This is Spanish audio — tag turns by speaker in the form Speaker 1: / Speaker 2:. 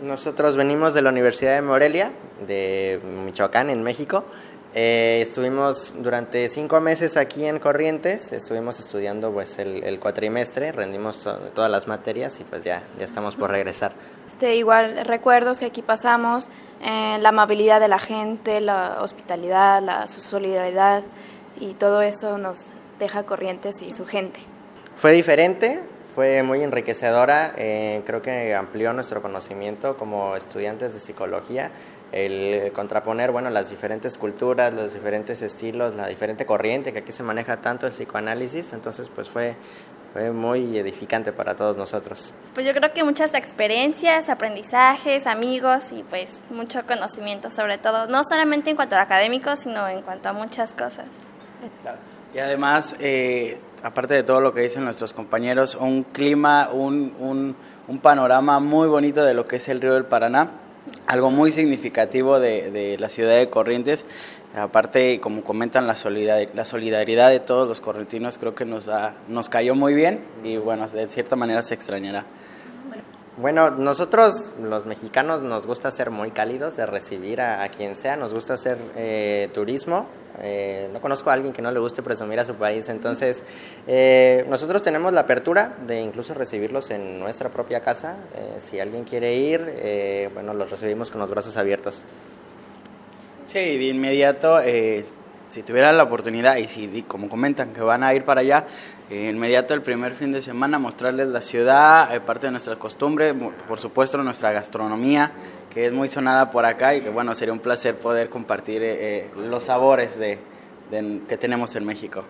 Speaker 1: Nosotros venimos de la Universidad de Morelia, de Michoacán, en México. Eh, estuvimos durante cinco meses aquí en Corrientes, estuvimos estudiando pues el, cuatrimestre, rendimos todas las materias y pues ya, ya estamos por regresar.
Speaker 2: Este, igual recuerdos que aquí pasamos, eh, la amabilidad de la gente, la hospitalidad, la solidaridad y todo eso nos deja Corrientes y su gente.
Speaker 1: Fue diferente, fue muy enriquecedora, eh, creo que amplió nuestro conocimiento como estudiantes de psicología, el contraponer bueno, las diferentes culturas, los diferentes estilos, la diferente corriente que aquí se maneja tanto el psicoanálisis, entonces pues fue, fue muy edificante para todos nosotros.
Speaker 3: Pues yo creo que muchas experiencias, aprendizajes, amigos y pues mucho conocimiento sobre todo, no solamente en cuanto a académico, sino en cuanto a muchas cosas.
Speaker 4: Y además, eh, aparte de todo lo que dicen nuestros compañeros, un clima, un, un, un, panorama muy bonito de lo que es el río del Paraná, algo muy significativo de, de la ciudad de Corrientes. Aparte, como comentan, la solidaridad, la solidaridad de todos los correntinos creo que nos, da, nos cayó muy bien y bueno, de cierta manera se extrañará.
Speaker 1: Bueno, nosotros los mexicanos nos gusta ser muy cálidos, de recibir a, quien sea, nos gusta hacer eh, turismo. Eh, no conozco a alguien que no le guste presumir a su país, entonces eh, nosotros tenemos la apertura de incluso recibirlos en nuestra propia casa. si alguien quiere ir, bueno, los recibimos con los brazos abiertos.
Speaker 4: Sí, de inmediato si tuvieran la oportunidad y si, como comentan, que van a ir para allá, eh, inmediato el primer fin de semana mostrarles la ciudad, eh, parte de nuestra costumbre, por supuesto nuestra gastronomía, que es muy sonada por acá y que bueno, sería un placer poder compartir eh, los sabores de, que tenemos en México.